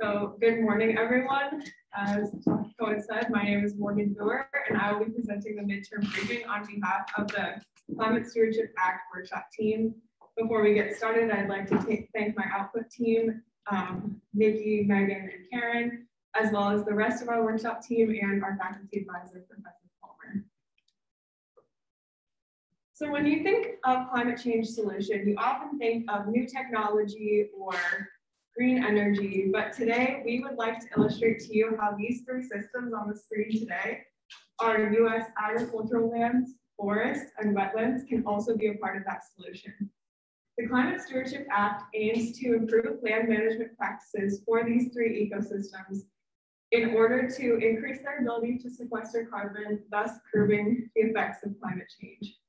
So good morning, everyone. As Cohen said, my name is Morgan Booher, and I will be presenting the midterm briefing on behalf of the Climate Stewardship Act workshop team. Before we get started, I'd like to take, thank my output team, um, Nikki, Megan, and Karen, as well as the rest of our workshop team and our faculty advisor, Professor Palmer. So when you think of climate change solution, you often think of new technology or green energy, but today we would like to illustrate to you how these three systems on the screen today, our US agricultural lands, forests, and wetlands can also be a part of that solution. The Climate Stewardship Act aims to improve land management practices for these three ecosystems in order to increase their ability to sequester carbon, thus curbing the effects of climate change.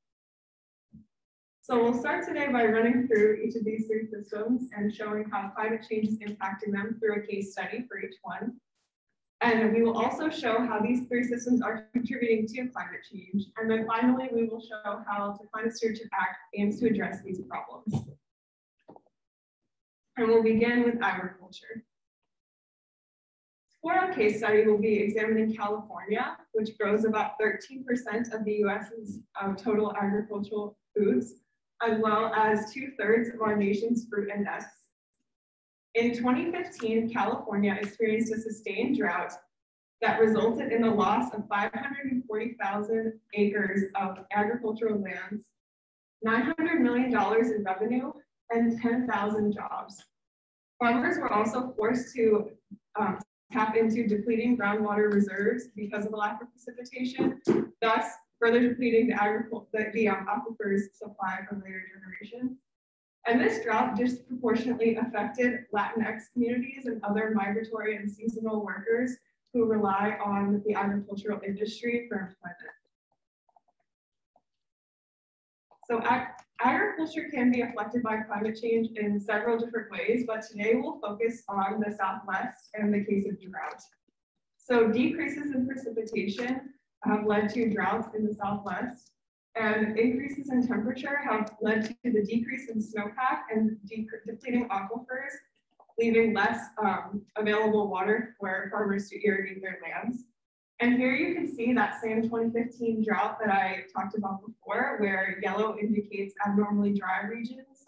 So we'll start today by running through each of these three systems and showing how climate change is impacting them through a case study for each one. And we will also show how these three systems are contributing to climate change. And then finally, we will show how the Climate Stewardship Act aims to address these problems. And we'll begin with agriculture. For our case study, we'll be examining California, which grows about 13% of the US's uh, total agricultural foods as well as two thirds of our nation's fruit and nuts. In 2015, California experienced a sustained drought that resulted in the loss of 540,000 acres of agricultural lands, $900 million in revenue, and 10,000 jobs. Farmers were also forced to um, tap into depleting groundwater reserves because of the lack of precipitation, thus further depleting the, the, the um, aquifers supply from later generations. And this drought disproportionately affected Latinx communities and other migratory and seasonal workers who rely on the agricultural industry for employment. So ag agriculture can be affected by climate change in several different ways, but today we'll focus on the Southwest and the case of drought. So decreases in precipitation have led to droughts in the Southwest, and increases in temperature have led to the decrease in snowpack and depleting aquifers, leaving less um, available water for farmers to irrigate their lands. And here you can see that same 2015 drought that I talked about before, where yellow indicates abnormally dry regions,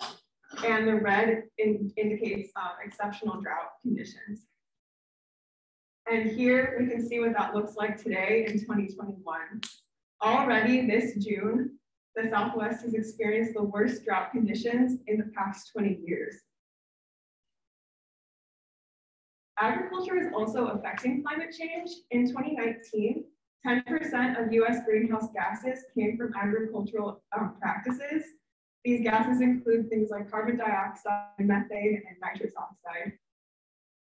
and the red in indicates um, exceptional drought conditions. And here we can see what that looks like today in 2021. Already this June, the Southwest has experienced the worst drought conditions in the past 20 years. Agriculture is also affecting climate change. In 2019, 10% of US greenhouse gases came from agricultural um, practices. These gases include things like carbon dioxide, methane, and nitrous oxide.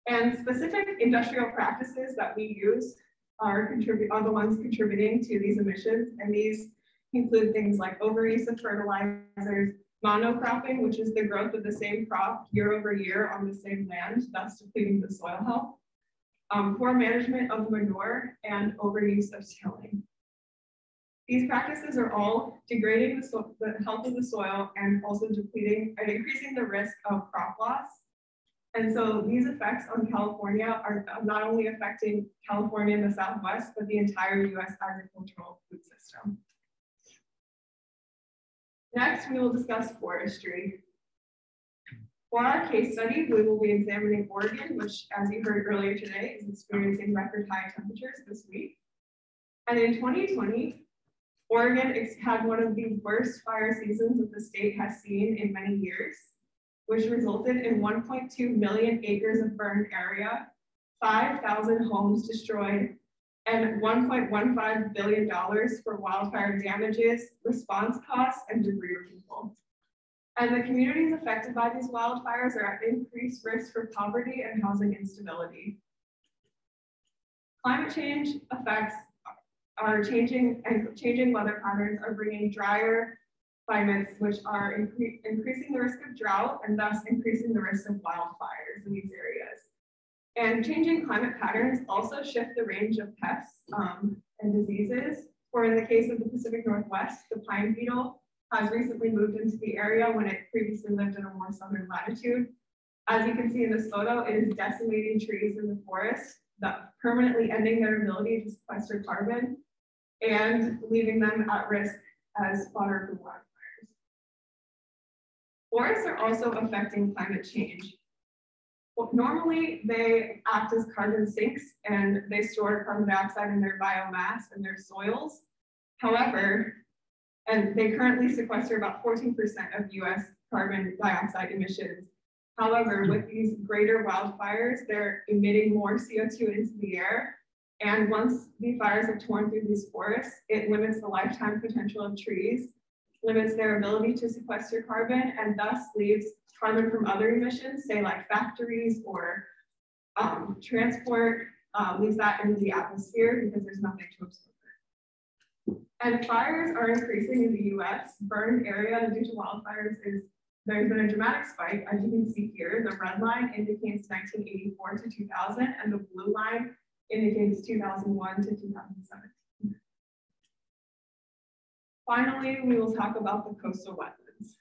And specific industrial practices that we use are, are the ones contributing to these emissions. And these include things like overuse of fertilizers, monocropping, which is the growth of the same crop year over year on the same land, thus depleting the soil health, um, poor management of manure, and overuse of tilling. These practices are all degrading the, so the health of the soil and also depleting and increasing the risk of crop loss and so these effects on California are not only affecting California and the Southwest, but the entire US agricultural food system. Next, we will discuss forestry. For our case study, we will be examining Oregon, which, as you heard earlier today, is experiencing record high temperatures this week. And in 2020, Oregon had one of the worst fire seasons that the state has seen in many years which resulted in 1.2 million acres of burned area, 5,000 homes destroyed, and $1.15 billion for wildfire damages, response costs, and debris removal. And the communities affected by these wildfires are at increased risk for poverty and housing instability. Climate change effects are changing and changing weather patterns are bringing drier, climates, which are incre increasing the risk of drought and thus increasing the risk of wildfires in these areas. And changing climate patterns also shift the range of pests um, and diseases. For in the case of the Pacific Northwest, the pine beetle has recently moved into the area when it previously lived in a more southern latitude. As you can see in this photo, it is decimating trees in the forest, permanently ending their ability to sequester carbon and leaving them at risk as fodder for wildfires. Forests are also affecting climate change. Well, normally, they act as carbon sinks and they store carbon dioxide in their biomass and their soils. However, and they currently sequester about 14% of US carbon dioxide emissions. However, with these greater wildfires, they're emitting more CO2 into the air. And once the fires have torn through these forests, it limits the lifetime potential of trees, limits their ability to sequester carbon, and thus leaves carbon from other emissions, say like factories or um, transport, uh, leaves that into the atmosphere because there's nothing to absorb. It. And fires are increasing in the US. Burned area due to wildfires is, there's been a dramatic spike. As you can see here, the red line indicates 1984 to 2000, and the blue line indicates 2001 to 2017. Finally, we will talk about the coastal wetlands.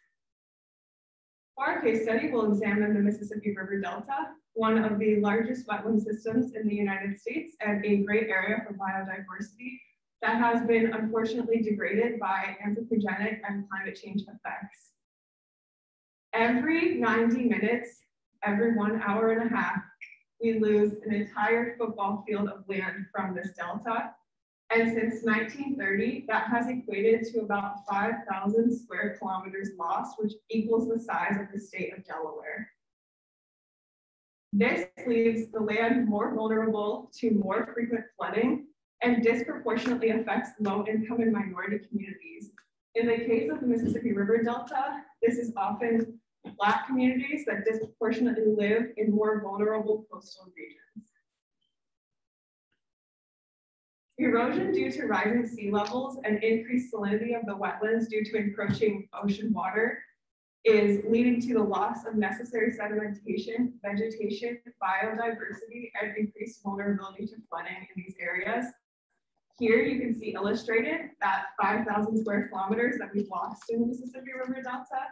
For our case study, we'll examine the Mississippi River Delta, one of the largest wetland systems in the United States and a great area for biodiversity that has been unfortunately degraded by anthropogenic and climate change effects. Every 90 minutes, every one hour and a half, we lose an entire football field of land from this delta. And since 1930, that has equated to about 5,000 square kilometers lost, which equals the size of the state of Delaware. This leaves the land more vulnerable to more frequent flooding and disproportionately affects low income and minority communities. In the case of the Mississippi River Delta, this is often Black communities that disproportionately live in more vulnerable coastal regions. Erosion due to rising sea levels and increased salinity of the wetlands due to encroaching ocean water is leading to the loss of necessary sedimentation, vegetation, biodiversity, and increased vulnerability to flooding in these areas. Here you can see illustrated that 5,000 square kilometers that we've lost in the Mississippi River Delta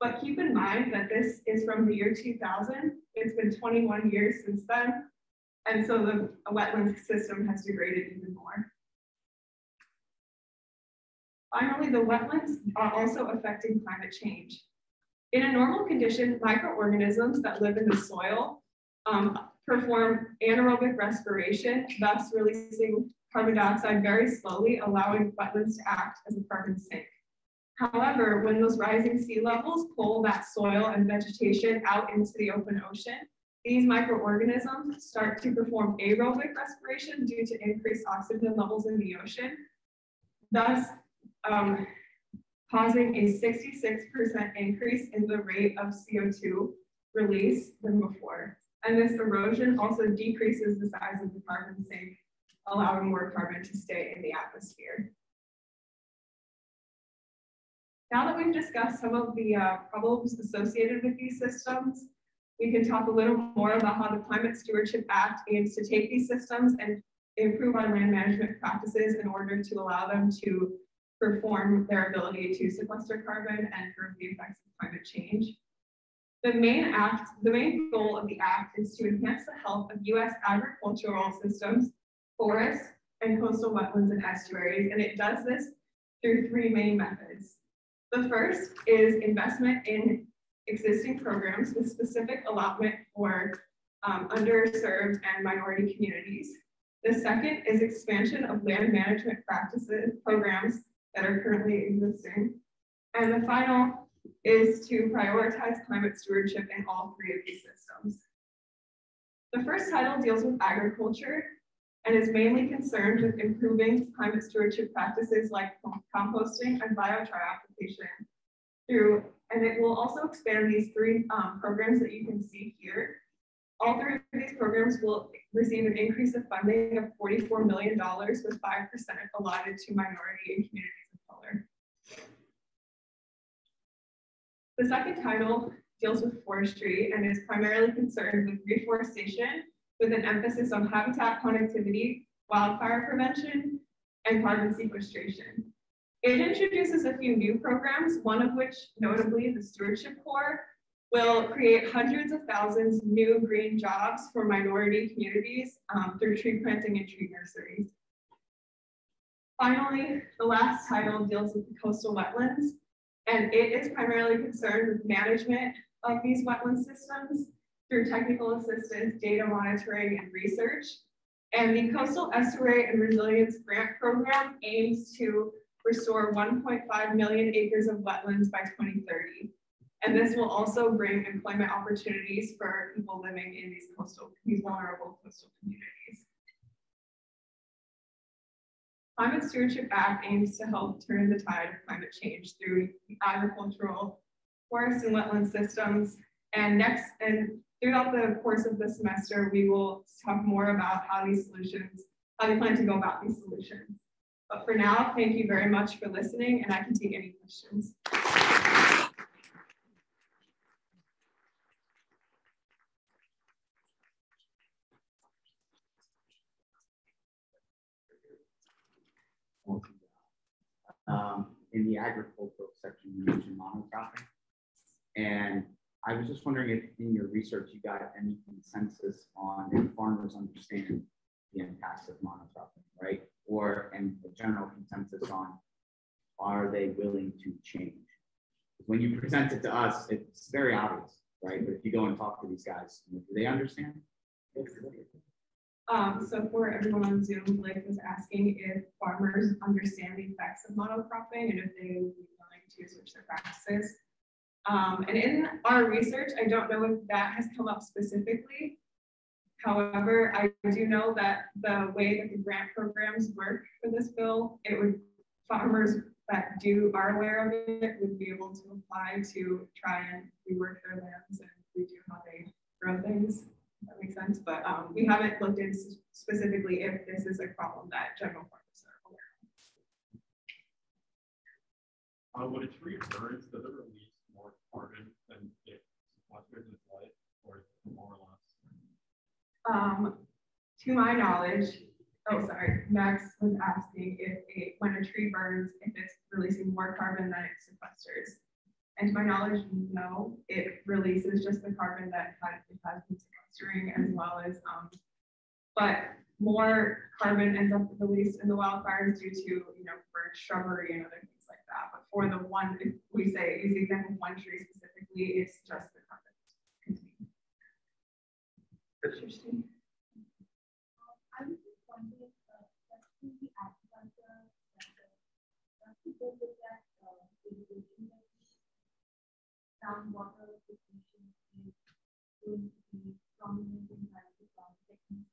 but keep in mind that this is from the year 2000. It's been 21 years since then. And so the wetland system has degraded even more. Finally, the wetlands are also affecting climate change. In a normal condition, microorganisms that live in the soil um, perform anaerobic respiration, thus releasing carbon dioxide very slowly, allowing wetlands to act as a carbon sink. However, when those rising sea levels pull that soil and vegetation out into the open ocean, these microorganisms start to perform aerobic respiration due to increased oxygen levels in the ocean, thus um, causing a 66% increase in the rate of CO2 release than before. And this erosion also decreases the size of the carbon sink, allowing more carbon to stay in the atmosphere. Now that we've discussed some of the uh, problems associated with these systems, we can talk a little more about how the Climate Stewardship Act aims to take these systems and improve our land management practices in order to allow them to perform their ability to sequester carbon and curb the effects of climate change. The main act, the main goal of the act is to enhance the health of US agricultural systems, forests, and coastal wetlands and estuaries, and it does this through three main methods. The first is investment in existing programs with specific allotment for um, underserved and minority communities. The second is expansion of land management practices programs that are currently existing. And the final is to prioritize climate stewardship in all three of these systems. The first title deals with agriculture and is mainly concerned with improving climate stewardship practices like composting and biochar application through, and it will also expand these three um, programs that you can see here. All three of these programs will receive an increase of funding of $44 million with 5% allotted to minority and communities of color. The second title deals with forestry and is primarily concerned with reforestation with an emphasis on habitat connectivity, wildfire prevention, and carbon sequestration. It introduces a few new programs, one of which, notably the Stewardship Corps, will create hundreds of thousands new green jobs for minority communities um, through tree planting and tree nurseries. Finally, the last title deals with the coastal wetlands, and it is primarily concerned with management of these wetland systems through technical assistance, data monitoring, and research. And the Coastal Estuary and Resilience Grant Program aims to restore 1.5 million acres of wetlands by 2030. And this will also bring employment opportunities for people living in these coastal, these vulnerable coastal communities. Climate Stewardship Act aims to help turn the tide of climate change through agricultural, forest and wetland systems. And next, and throughout the course of the semester, we will talk more about how these solutions, how we plan to go about these solutions. But for now, thank you very much for listening and I can take any questions. Um, in the agricultural section, you mentioned monocropping. And I was just wondering if in your research you got any consensus on if farmers understand the impacts of monocropping, right? Or and the general consensus on are they willing to change? When you present it to us, it's very obvious, right? But if you go and talk to these guys, do they understand? Um, so for everyone on Zoom, Blake was asking if farmers understand the effects of monocropping and if they would be willing to switch their practices. Um, and in our research, I don't know if that has come up specifically. However, I do know that the way that the grant programs work for this bill, it would farmers that do are aware of it would be able to apply to try and rework their lands and redo how they grow things. That makes sense. But um, we haven't looked into specifically if this is a problem that general farmers are aware of. Uh, a tree burns, does it release more carbon than it sequesters in its life, or more or less? Um, to my knowledge, oh sorry, Max was asking if a, when a tree burns, if it's releasing more carbon than it sequesters. And to my knowledge, no, it releases just the carbon that it has been sequestering as well as, um, but more carbon ends up released in the wildfires due to, you know, bird shrubbery and other things like that. But for the one, if we say, use the example one tree specifically, it's just the carbon. Interesting. I was just wondering, the agriculture does that uh, irrigation groundwater depletion is going to be prominent in the farm techniques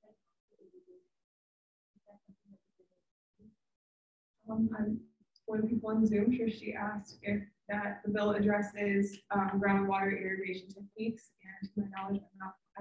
Um, I'm, people on Zoom, Trish, asked if that the bill addresses um, groundwater irrigation techniques, and to my knowledge, I'm not,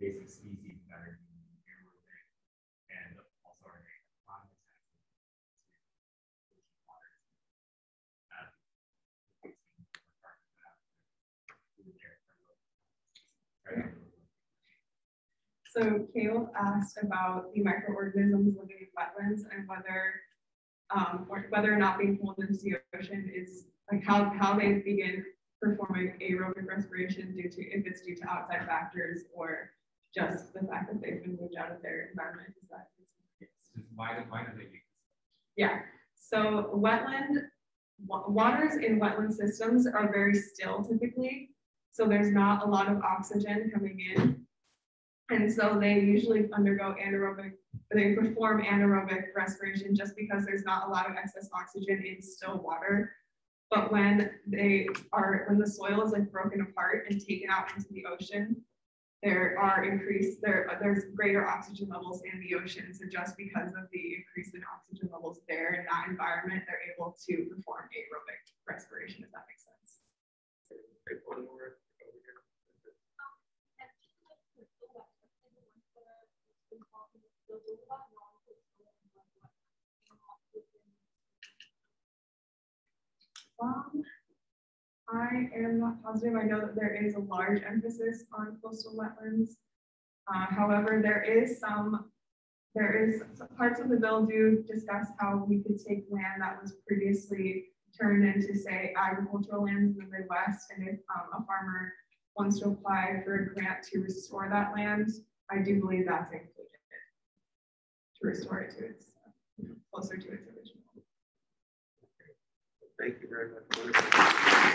invasive species that are anaerobic and also are So Caleb asked about the microorganisms living in wetlands and whether um, or whether or not being pulled into the ocean is like how, how they begin performing aerobic respiration due to if it's due to outside factors or just the fact that they've been moved out of their environment. Is that why, why do they do Yeah. So wetland waters in wetland systems are very still typically. So there's not a lot of oxygen coming in. And so they usually undergo anaerobic, they perform anaerobic respiration just because there's not a lot of excess oxygen in still water. But when they are, when the soil is like broken apart and taken out into the ocean, there are increased there there's greater oxygen levels in the ocean so just because of the increase in oxygen levels there in that environment they're able to perform aerobic respiration if that makes sense. Um, I am not positive. I know that there is a large emphasis on coastal wetlands. Uh, however, there is some, there is some parts of the bill do discuss how we could take land that was previously turned into, say, agricultural lands in the Midwest, and if um, a farmer wants to apply for a grant to restore that land, I do believe that's included to restore it to its, closer to its original. Thank you very much.